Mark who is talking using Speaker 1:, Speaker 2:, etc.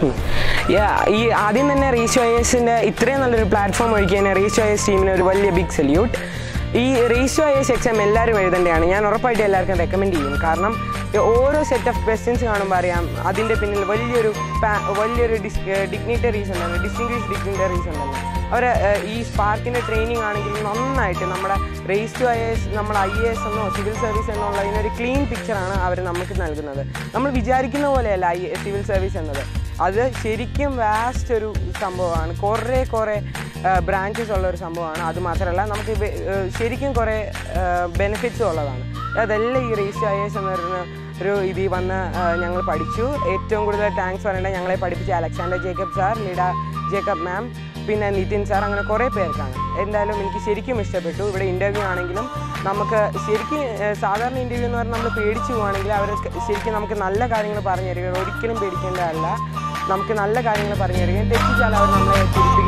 Speaker 1: ഈ ആദ്യം തന്നെ എസിന്റെ ഇത്രയും നല്ലൊരു പ്ലാറ്റ്ഫോം ഒരുക്കിയതിന് തന്നെ എസ് ടീമിന് ഒരു വലിയ ബിഗ് സല്യൂട്ട് ഈ റീച്ച് ഐ എസ് എക്സാം എല്ലാവരും എഴുതേണ്ടതാണ്. ഞാൻ ഉറപ്പായിട്ട് എല്ലാവർക്കും റെക്കമെൻഡ് ചെയ്യും. കാരണം ഓരോ സെറ്റ് ഓഫ് ക്വസ്റ്റ്യൻസ് കാണുമ്പോൾ അറിയാം അതിന്റെ പിന്നിൽ വലിയൊരു വലിയൊരു ഡിസ് ഡിഗ്നിറ്ററീസ് ഉണ്ടാവും ഡിസ്റ്റിങ്വിഷ് ഡിഗ്നിറ്ററീസ് ഉണ്ടാവും അവർ ഈ സ്പാർക്കിന്റെ ട്രെയിനിങ് ആണെങ്കിൽ നന്നായിട്ട് നമ്മുടെ റേസ് ടു ഐ എസ് നമ്മൾ ഐ എ എസ് എന്നോ സിവിൽ സർവീസ് എന്നോ ഉള്ളതിനൊരു ക്ലീൻ പിക്ചറാണ് അവർ നമുക്ക് നൽകുന്നത്. നമ്മൾ വിചാരിക്കുന്ന പോലെയല്ല ഐ സിവിൽ സർവീസ് എന്നത്. അത് ശരിക്കും വാസ്റ്റ് ഒരു സംഭവമാണ്. കുറേ കുറേ ബ്രാഞ്ചസ് ഉള്ള ഒരു സംഭവമാണ്. അത് മാത്രമല്ല നമുക്ക് ശരിക്കും കുറേ ബെനിഫിറ്റ്സും ഉള്ളതാണ്. അതെല്ലാം ഈ റേസ് ഐ എസ് എന്ന് പറയുന്ന ഒരു ഇതിൽ വന്ന് ഞങ്ങൾ പഠിച്ചു. ഏറ്റവും കൂടുതൽ താങ്ക്സ് പറയേണ്ടത് ഞങ്ങളെ പഠിപ്പിച്ച Alexander Jacob sir Lida Jacob ma'am പിന്നെ നിതിൻ സാർ അങ്ങനെ കുറേ പേർക്കാണ്. എന്തായാലും എനിക്ക് ശരിക്കും ഇഷ്ടപ്പെട്ടു. ഇവിടെ ഇന്റർവ്യൂ ആണെങ്കിലും നമുക്ക് ശരിക്കും സാധാരണ ഇന്റർവ്യൂ എന്ന് പറഞ്ഞാൽ നമ്മൾ പേടിച്ചു പോവുകയാണെങ്കിൽ അവർ ശരിക്കും നമുക്ക് നല്ല കാര്യങ്ങൾ പറഞ്ഞു തരിക ഒരിക്കലും പേടിക്കേണ്ടതല്ല. നമുക്ക് നല്ല കാര്യങ്ങൾ പറഞ്ഞു തരികയും തെറ്റിച്ചാൽ അവർ നമ്മളെ ചെയ്യും